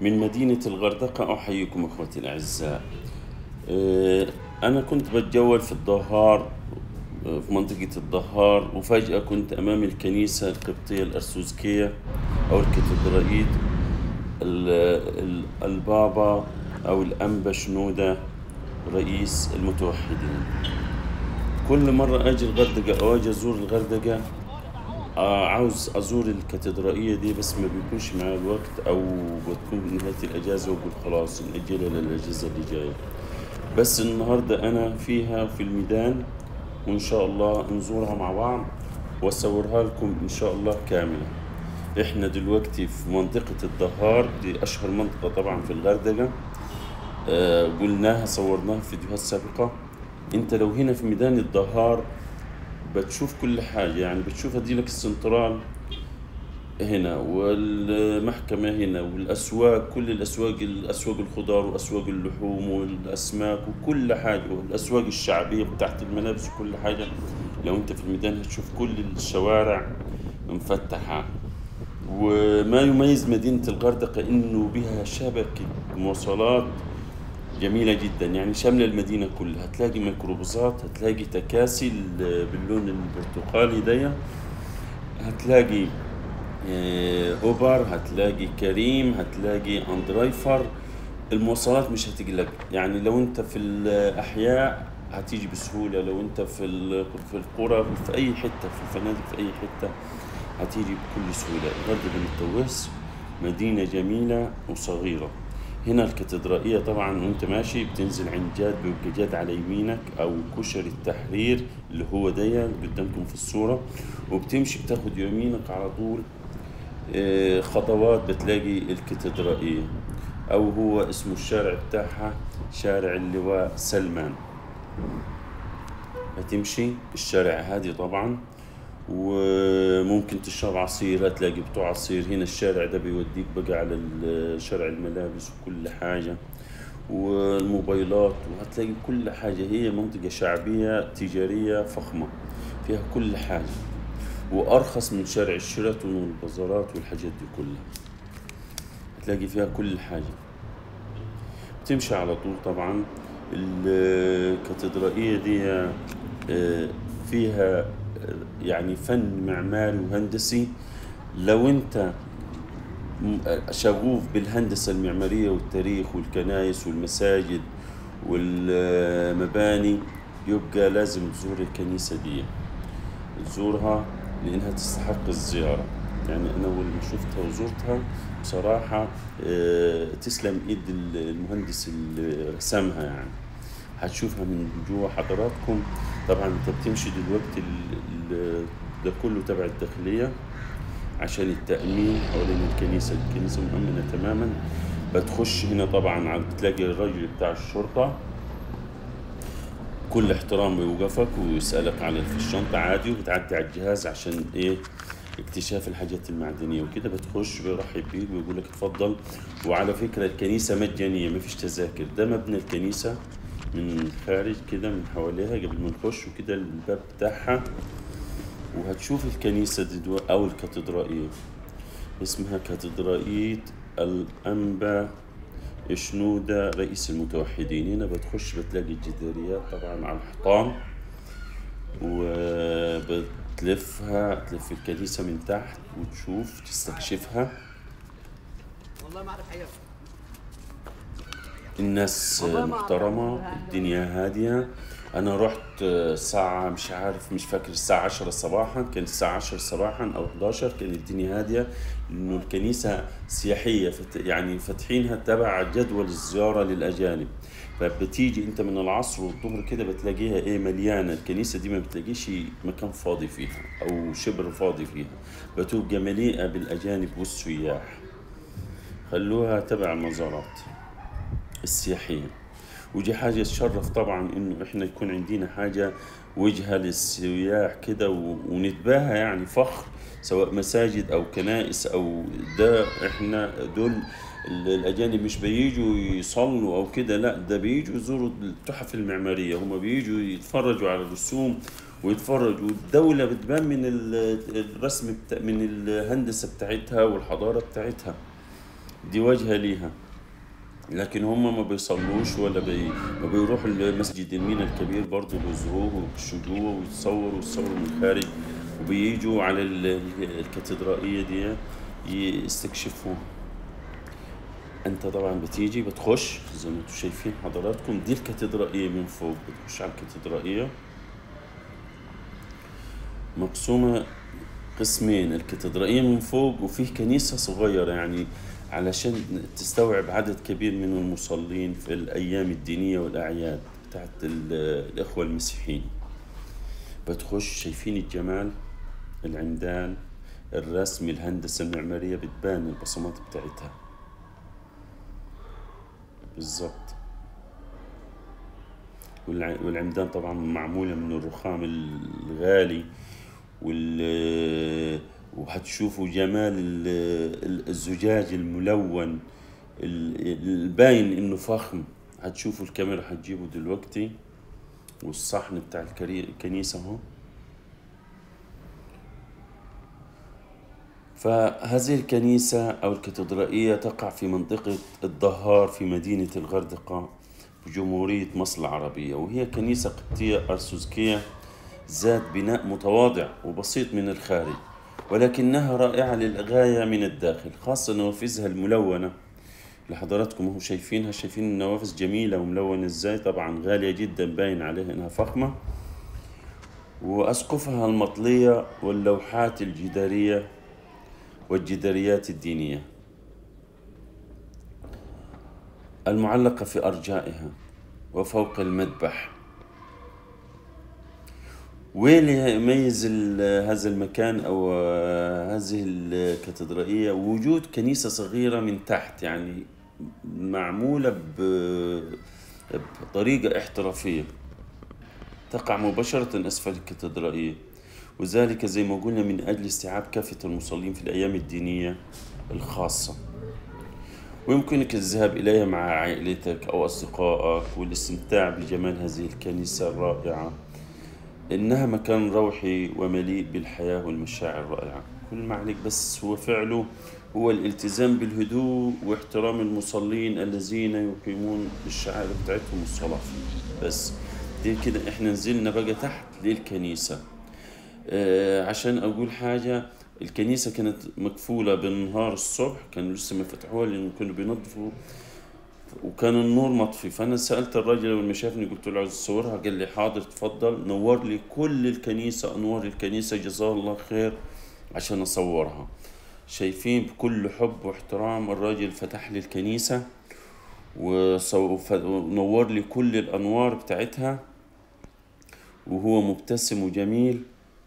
من مدينة الغردقة. أحييكم أخوتي الأعزاء. آه، أنا كنت بتجول في الظهار في منطقة الظهار وفجأة كنت أمام الكنيسة القبطية الأرثوذكية أو الكاتدرائية. ال- ال- البابا أو الأنبا شنودة رئيس المتوحدين. كل مرة أجي الغردقة أو أجي أزور الغردقة آه عاوز أزور الكاتدرائية دي بس ما بيكونش معايا الوقت أو بتكون نهاية الأجازة وأقول خلاص نأجلها للأجازة اللي جاية. بس النهاردة أنا فيها في الميدان وإن شاء الله نزورها مع بعض وأصورها لكم إن شاء الله كاملة. إحنا دلوقتي في منطقة الدهار دي أشهر منطقة طبعا في الغردقة. آه، قلناها صورناها في فيديوهات سابقة. أنت لو هنا في ميدان الدهار بتشوف كل حاجة يعني بتشوف اديلك السنترال هنا والمحكمة هنا والأسواق كل الأسواق الأسواق الخضار وأسواق اللحوم والأسماك وكل حاجة والأسواق الشعبية بتاعت الملابس وكل حاجة. لو أنت في الميدان هتشوف كل الشوارع مفتحة. وما يميز مدينة الغردقة إنه بها شبكة مواصلات جميلة جدا. يعني شاملة المدينة كلها. هتلاقي ميكروباصات هتلاقي تكاسي ال- باللون البرتقالي دي هتلاقي آه، أوبر هتلاقي كريم هتلاقي أندرايفر. المواصلات مش هتقلق. يعني لو أنت في الأحياء هتيجي بسهولة. لو أنت في في القرى في أي حتة في الفنادق في أي حتة هتيجي بكل سهولة. الغردقة بنتوس مدينة جميلة وصغيرة. هنا الكاتدرائية طبعا وأنت ماشي بتنزل عند جاد جاد على يمينك أو كشري التحرير اللي هو دي قدامكم في الصورة وبتمشي بتاخد يمينك على طول آه، خطوات بتلاقي الكاتدرائية. أو هو اسمه الشارع بتاعها شارع اللواء سلمان. هتمشي الشارع هادي طبعا. وممكن تشرب عصير هتلاقي بتوع عصير. هنا الشارع ده بيوديك بقى على شارع الملابس وكل حاجة والموبايلات وهتلاقي كل حاجة. هي منطقة شعبية تجارية فخمة فيها كل حاجة. وأرخص من شارع الشيراتون والبازارات والحاجات دي كلها. هتلاقي فيها كل حاجة. بتمشي على طول طبعا. الكاتدرائية دي فيها يعني فن معماري وهندسي. لو انت شغوف بالهندسة المعمارية والتاريخ والكنائس والمساجد والمباني يبقى لازم تزور الكنيسة دي. تزورها لأنها تستحق الزيارة. يعني أنا أول ما شفتها وزرتها بصراحة آه، تسلم إيد المهندس اللي رسمها يعني. هتشوفها من جوا حضراتكم. طبعا انت بتمشي دلوقتي ده كله تبع الداخلية عشان التأمين حوالين الكنيسة. الكنيسة مؤمنة تماما. بتخش هنا طبعا بتلاقي الرجل بتاع الشرطة. كل احترام بيوقفك ويسألك على في الشنطة عادي وبتعدي على الجهاز عشان إيه؟ اكتشاف الحاجات المعدنية وكده. بتخش بيرحب بيك ويقول لك اتفضل. وعلى فكرة الكنيسة مجانية ما فيش تذاكر. ده مبنى الكنيسة. من الخارج كده من حواليها قبل ما نخش وكده الباب بتاعها. وهتشوف الكنيسة دي دو أو الكاتدرائية. اسمها كاتدرائية الأنبا شنودة رئيس المتوحدين. هنا بتخش بتلاقي الجداريات طبعا على الحيطان. وبتلفها تلف الكنيسة من تحت وتشوف تستكشفها. والله ما أعرف حقيقة الناس محترمة الدنيا هادية. أنا رحت الساعة مش عارف مش فاكر الساعة عشرة صباحا كان الساعة عشر صباحا أو 11 كانت الدنيا هادية. لأنه الكنيسة سياحية فت يعني فاتحينها تبع جدول الزيارة للأجانب. فبتيجي أنت من العصر والظهر كده بتلاقيها إيه مليانة. الكنيسة دي ما بتلاقيش مكان فاضي فيها أو شبر فاضي فيها. بتبقى مليئة بالأجانب والسياح. خلوها تبع المزارات. السياحية. ودي حاجة تشرف طبعا إنه إحنا يكون عندنا حاجة وجهة للسياح كده ونتباهى يعني فخر سواء مساجد أو كنائس أو ده إحنا دول ال- الأجانب مش بييجوا يصلوا أو كده لا ده بييجوا يزوروا التحف المعمارية. هم بييجوا يتفرجوا على الرسوم ويتفرجوا. والدولة بتبان من ال- الرسم بتا من الهندسة بتاعتها والحضارة بتاعتها. دي واجهة ليها. لكن هم ما بيصلوش ولا بي... ما بيروحوا لمسجد المينا الكبير برضه بيزوروه جوه ويتصوروا ويتصوروا من الخارج وبيجوا على ال- ال- الكاتدرائية دي يستكشفوها. أنت طبعا بتيجي بتخش زي ما أنتم شايفين حضراتكم دي الكاتدرائية من فوق بتخش على الكاتدرائية. مقسومة قسمين الكاتدرائية من فوق وفيه كنيسة صغيرة يعني علشان تستوعب عدد كبير من المصلين في الأيام الدينية والأعياد بتاعت ال- الإخوة المسيحيين. بتخش شايفين الجمال العمدان الرسم الهندسة المعمارية بتبان البصمات بتاعتها. بالظبط والع- والعمدان طبعا معمولة من الرخام الغالي وال وهتشوفوا جمال ال- ال- الزجاج الملون ال- الباين إنه فخم. هتشوفوا الكاميرا هتجيبه دلوقتي والصحن بتاع الكنيسة اهو فهذه الكنيسة أو الكاتدرائية تقع في منطقة الدهار في مدينة الغردقة بجمهورية مصر العربية. وهي كنيسة قبطية أرثوذكية ذات بناء متواضع وبسيط من الخارج. ولكنها رائعة للغاية من الداخل خاصة نوافذها الملونة. اللي حضراتكم شايفينها شايفين النوافذ جميلة وملونة إزاي طبعا غالية جدا باين عليها إنها فخمة. وأسقفها المطلية واللوحات الجدارية والجداريات الدينية. المعلقة في أرجائها وفوق المذبح. واللي يميز هذا المكان آه، هذه الكاتدرائية؟ وجود كنيسة صغيرة من تحت يعني معمولة ب- بطريقة احترافية. تقع مباشرة أسفل الكاتدرائية. وذلك زي ما قلنا من أجل استيعاب كافة المصلين في الأيام الدينية الخاصة. ويمكنك الذهاب إليها مع عائلتك أو أصدقائك والاستمتاع بجمال هذه الكنيسة الرائعة. إنها مكان روحي ومليء بالحياة والمشاعر الرائعة. كل ما عليك بس هو فعله هو الالتزام بالهدوء واحترام المصلين الذين يقيمون الشعائر بتاعتهم الصلاة بس دي كده إحنا نزلنا بقى تحت للكنيسة. آه، عشان أقول حاجة الكنيسة كانت مقفولة بالنهار الصبح كانوا لسه ما فتحوها لأنه كانوا بينظفوا وكان النور مطفي. فأنا سألت الراجل لما شافني قلت له عاوز اصورها قال لي حاضر تفضل. نور لي كل الكنيسة انوار الكنيسة جزاه الله خير عشان أصورها. شايفين بكل حب واحترام الراجل فتح لي الكنيسة ونور لي كل الأنوار بتاعتها وهو مبتسم وجميل.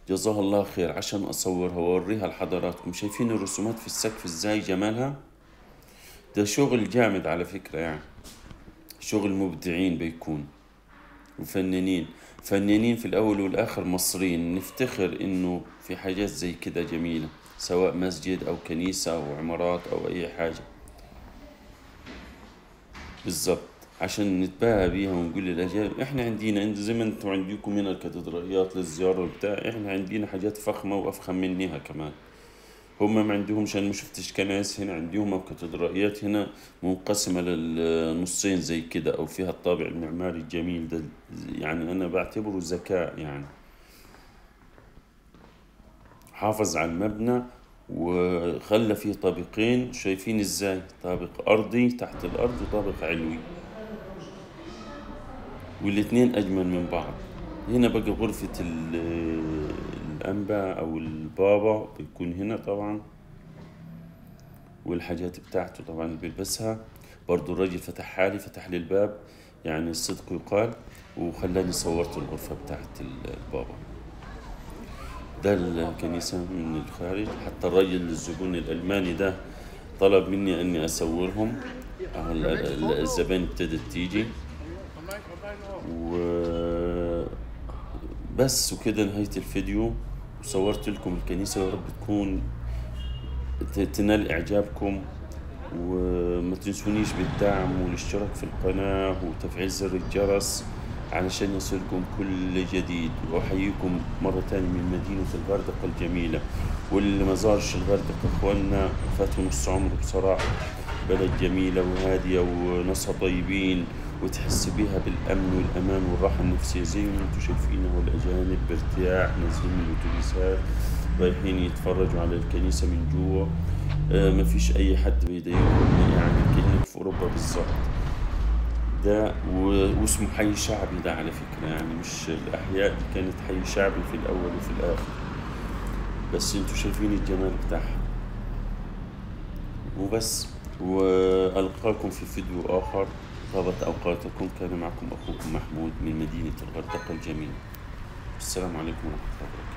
جزاه الله خير عشان أصورها وأوريها لحضراتكم. شايفين الرسومات في السقف إزاي جمالها؟ ده شغل جامد على فكرة يعني. شغل مبدعين بيكون وفنانين فنانين في الأول والآخر مصريين. نفتخر إنه في حاجات زي كده جميلة سواء مسجد أو كنيسة أو عمارات أو أي حاجة. بالظبط عشان نتباهى بيها ونقول للأجانب إحنا عندنا انت زي ما أنتم عندكم هنا الكاتدرائيات للزيارة وبتاع إحنا عندنا حاجات فخمة وأفخم منها كمان. هم ما عندهمش أنا ما شفتش كنائس هنا عندهم أو كاتدرائيات هنا منقسمة للنصين زي كده أو فيها الطابع المعماري الجميل ده. يعني أنا بعتبره ذكاء يعني. حافظ على المبنى وخلى فيه طابقين. شايفين إزاي؟ طابق أرضي تحت الأرض وطابق علوي. والاتنين أجمل من بعض. هنا بقى غرفة ال- الأنبا أو البابا بيكون هنا طبعا والحاجات بتاعته طبعا اللي بيلبسها. برضو الراجل فتحها لي فتح لي الباب يعني الصدق يقال وخلاني صورت الغرفة بتاعت ال- البابا. ده الكنيسة من الخارج. حتى الراجل الزبون الألماني ده طلب مني أني أصورهم. الزبائن ابتدت تيجي. و بس وكده نهاية الفيديو وصورت لكم الكنيسة يا رب تكون تنال إعجابكم وما تنسونيش بالدعم والاشتراك في القناة وتفعيل زر الجرس علشان يصلكم كل جديد. وأحييكم مرة تانية من مدينة الغردقة الجميلة واللي ما زارش الغردقة إخواننا فاتوا نص عمره بصراحة. بلد جميلة وهادية وناسها طيبين وتحس بيها بالأمن والأمان والراحة النفسية. زي ما أنتم شايفين اهو الأجانب بارتياح نازلين من الأتوبيسات رايحين يتفرجوا على الكنيسة من جوا. آه مفيش أي حد بيضايقهم يعني كأنك في أوروبا بالظبط. ده واسمه حي شعبي ده على فكرة يعني مش الأحياء دي كانت حي شعبي في الأول وفي الآخر. بس أنتوا شايفين الجمال بتاعها. وبس. وألقاكم في فيديو آخر. طابت أوقاتكم. كان معكم أخوكم محمود من مدينة الغردقة الجميلة. السلام عليكم ورحمة الله وبركاته.